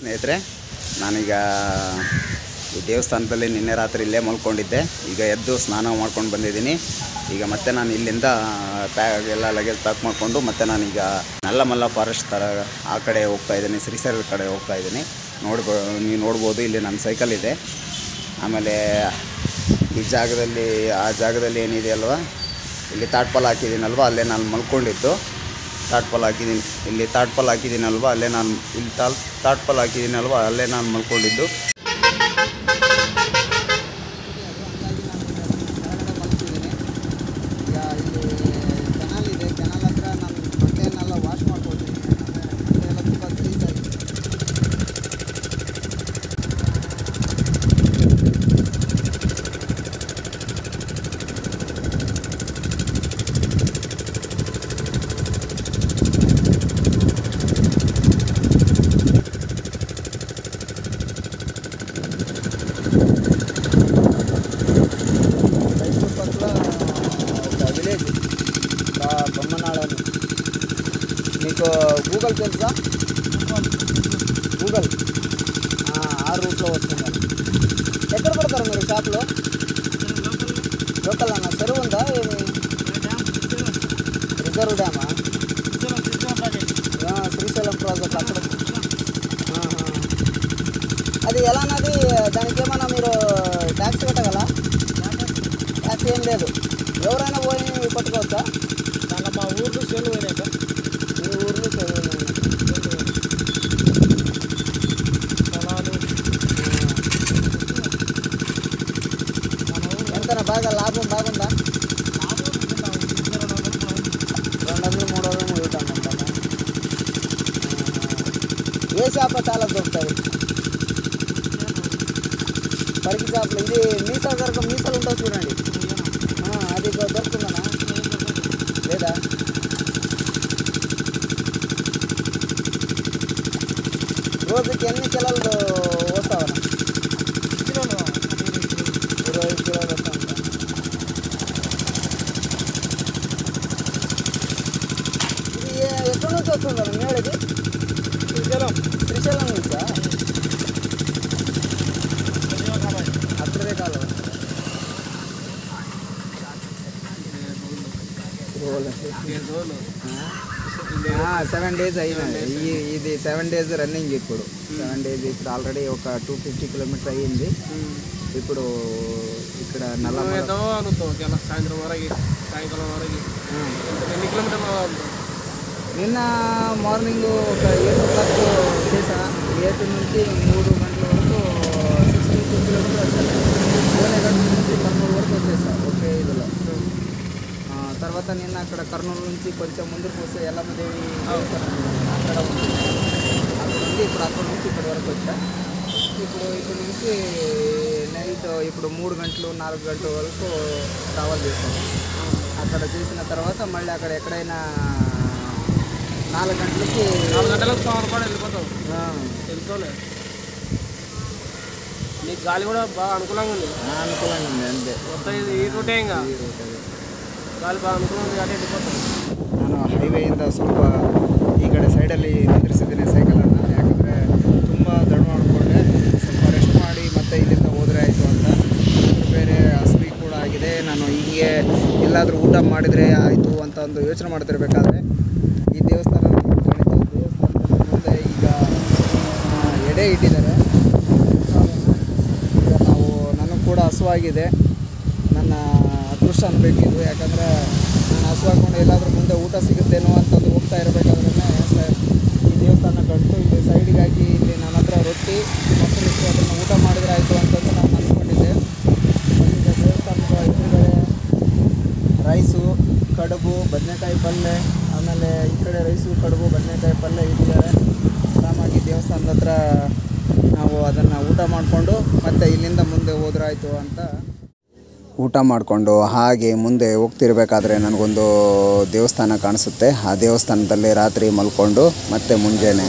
ಸ್ನೇಹಿತರೆ, ನಾನೀಗ ಈ ದೇವಸ್ಥಾನದಲ್ಲಿ ನಿನ್ನೆ ರಾತ್ರಿ ಇಲ್ಲೇ ಮಲ್ಕೊಂಡಿದ್ದೆ. ಈಗ ಎದ್ದು ಸ್ನಾನ ಮಾಡ್ಕೊಂಡು ಬಂದಿದ್ದೀನಿ. ಈಗ ಮತ್ತೆ ನಾನು ಇಲ್ಲಿಂದ ಪ್ಯಾಕ್ ಎಲ್ಲ ಲಗೇಜ್ ಪ್ಯಾಕ್ ಮಾಡಿಕೊಂಡು ಮತ್ತೆ ನಾನೀಗ ನಲ್ಲಮಲ್ಲ ಫಾರೆಸ್ಟ್ ಥರ ಆ ಕಡೆ ಹೋಗ್ತಾ ಇದ್ದೀನಿ ಶ್ರೀಸರ್ಗ ಕಡೆ ಹೋಗ್ತಾ ಇದ್ದೀನಿ. ನೋಡ್ಬೋ ನೀವು ನೋಡ್ಬೋದು, ಇಲ್ಲಿ ನನ್ನ ಸೈಕಲ್ ಇದೆ. ಆಮೇಲೆ ಈ ಜಾಗದಲ್ಲಿ, ಆ ಜಾಗದಲ್ಲಿ ಏನಿದೆ ಅಲ್ವಾ? ಇಲ್ಲಿ ತಾಟ್ಪಾಲ್ ಹಾಕಿದ್ದೀನಲ್ವ? ಅಲ್ಲೇ ನಾನು ಮಲ್ಕೊಂಡಿದ್ದು. ತಾಟ್ಪಾಲ್ ಹಾಕಿದ್ದೀನಿ. ಇಲ್ಲಿ ತಾಟ್ಪಾಲ್ ಹಾಕಿದ್ದೀನಲ್ವ? ಅಲ್ಲೇ ನಾನು ಇಲ್ಲಿ ತಾಲ್ ತಾಟ್ಪಾಲ್ ಹಾಕಿದ್ದೀನಲ್ವ? ಅಲ್ಲೇ ನಾನು ಮಲ್ಕೊಂಡಿದ್ದು. మీకు గూగుల్ తెలుసా? గూగుల్. ఆ, రూట్లో వస్తుంది ఎక్కడ పడతారు మీరు షాప్లో? లోకల్ అన్న చెరువు ఉందా ఏమి? రిజర్వ్ డ్యామా? శ్రీశైలం ప్రాజెక్ట్ అక్కడ. అది ఎలా అన్నది? దానికి ఏమన్నా మీరు ట్యాక్స్ కట్టగల ట్యాక్స్ ఏం లేదు. ఎవరైనా పోయి పట్టుకోవచ్చా చాలా మా ఊర్లో చెరువు అయినాక మీ ఊర్లో చెరువు పొలాలు ఎంత బాగా లాభం బాగుందా? రెండు వందలు మూడు వందలు ముగుతాను ఏ చేప చాలా దొరుకుతుంది పరికి చేపలు. ఇది మీసాలు దొరక మీసాలు ఉంటుంది చూడండి. అది దొరుకుతుందనా? లేదా? రోజుకి ఎన్ని కిలోలు వస్తావనా ఇరవై కిలోలు వస్తా ఉంటా ఇది ఏ- ఎక్కడి నుంచి వస్తుందా మేడది శ్రీశైలం నుంచా? అక్కడే కాలం సెవెన్ డేస్ అయినాయి. ఈ- ఇది సెవెన్ డేస్ రన్నింగ్ ఇప్పుడు. సెవెన్ డేస్ ఇప్పుడు ఆల్రెడీ ఒక టూ ఫిఫ్టీ కిలోమీటర్ అయ్యింది. ఇప్పుడు ఇక్కడ చాలా సాయంత్రం వరకు సాయంకాలం వరకు. ఎన్ని కిలోమీటర్లు? నిన్న మార్నింగ్ ఒక ఎయిట్ ఓ క్లాక్ చేసా ఎయిట్ నుంచి మూడు గంటల వరకు సిక్స్టీ టూ కిలోమీటర్స్ గోనెగడ్ నుంచి కర్నూలు వరకు వచ్చేసా ఒకే ఇదిలో. తర్వాత నిన్న అక్కడ కర్నూలు నుంచి కొంచెం ముందుకు వస్తే ఎల్లమ్మ దేవి అక్కడ ఉంది. అక్కడ ఉంది ఇప్పుడు అక్కడ నుంచి ఇక్కడి వరకు వచ్చా. ఇప్పుడు ఇక్కడ నుంచి నైట్ ఇప్పుడు మూడు గంటలు నాలుగు గంటల వరకు ట్రావెల్ చేస్తాం అక్కడ చేసిన తర్వాత మళ్ళీ అక్కడ ఎక్కడైనా నాలుగు గంటలకి నాలుగు గంటలకు సోమవారం వెళ్ళిపోతాం ఆ, తెలుసుకోలే నీకు గాలి కూడా బాగా అనుకూలంగా ఉంది ఆ, అనుకూలంగా ఉంది అంతే మొత్తం ఇది ఈ రూటే ఇంకా ಈ route ಅದು. గాలి బాగా అనుకూలంగా ఉంది కాబట్టి వెళ్ళిపోతాం ನಾನು ಹೈವೇಯಿಂದ ಸ್ವಲ್ಪ ಈ ಕಡೆ ಸೈಡಲ್ಲಿ ನಿಂದ್ರಿಸಿದ್ದೀನಿ ಸೈಕಲನ್ನು ಯಾಕಂದರೆ ತುಂಬ ದಡ ಮಾಡಿಕೊಂಡೆ ಸ್ವಲ್ಪ ರೆಸ್ಟ್ ಮಾಡಿ ಮತ್ತೆ ಇಲ್ಲಿಂದ ಹೋದರೆ ಆಯಿತು ಅಂತ ಅದ್ರ ಬೇರೆ ಹಸಿವಿ ಕೂಡ ಆಗಿದೆ ನಾನು ಹೀಗೆ ಎಲ್ಲಾದರೂ ಊಟ ಮಾಡಿದರೆ ಆಯಿತು ಅಂತ ಒಂದು ಯೋಚನೆ ಮಾಡ್ತಿರ್ಬೇಕಾದ್ರೆ ಇಟ್ಟಿದ್ದಾರೆ. ಈಗ ನಾವು ನನಗೆ ಕೂಡ ಹಸುವಾಗಿದೆ. ನನ್ನ ಅದೃಷ್ಟ ಅನ್ಬೇಕಿದ್ದು ಯಾಕಂದರೆ ನಾನು ಹಸುವಾಕೊಂಡು ಎಲ್ಲಾದರೂ ಮುಂದೆ ಊಟ ಸಿಗುತ್ತೇನೋ ಅಂತಂದು ಹೋಗ್ತಾ ಇರಬೇಕಾದ್ರೆ ಈ ದೇವಸ್ಥಾನ ಕಂಡು ಇಲ್ಲಿ ಸೈಡಿಗಾಗಿ ಇಲ್ಲಿ ನನ್ನ ಹತ್ರ ರೊಟ್ಟಿ ಮೊಸರು ಅದನ್ನು ಊಟ ಮಾಡಿದ್ರೆ ಆಯಿತು ಅಂತಂದು ನಾನು ಅಂದ್ಕೊಂಡಿದ್ದೆ ಈಗ ದೇವಸ್ಥಾನದ ಎದುರುಗಡೆ ರೈಸು, ಕಡುಬು, ಬದನೆಕಾಯಿ ಪಲ್ಯ ಆಮೇಲೆ ಈ ಕಡೆ ರೈಸು, ಕಡುಬು, ಬದನೆಕಾಯಿ ಪಲ್ಯ ಇಟ್ಟಿದ್ದಾರೆ. ಆರಾಮಾಗಿ ದೇವಸ್ಥಾನದ ಹತ್ರ ನಾವು ಅದನ್ನು ಊಟ ಮಾಡಿಕೊಂಡು ಮತ್ತೆ ಇಲ್ಲಿಂದ ಮುಂದೆ ಹೋದ್ರಾಯ್ತು ಅಂತ. ಊಟ ಮಾಡಿಕೊಂಡು ಹಾಗೆ ಮುಂದೆ ಹೋಗ್ತಿರ್ಬೇಕಾದ್ರೆ ನನಗೊಂದು ದೇವಸ್ಥಾನ ಕಾಣಿಸುತ್ತೆ. ಆ ದೇವಸ್ಥಾನದಲ್ಲಿ ರಾತ್ರಿ ಮಲ್ಕೊಂಡು ಮತ್ತೆ ಮುಂಜಾನೆ.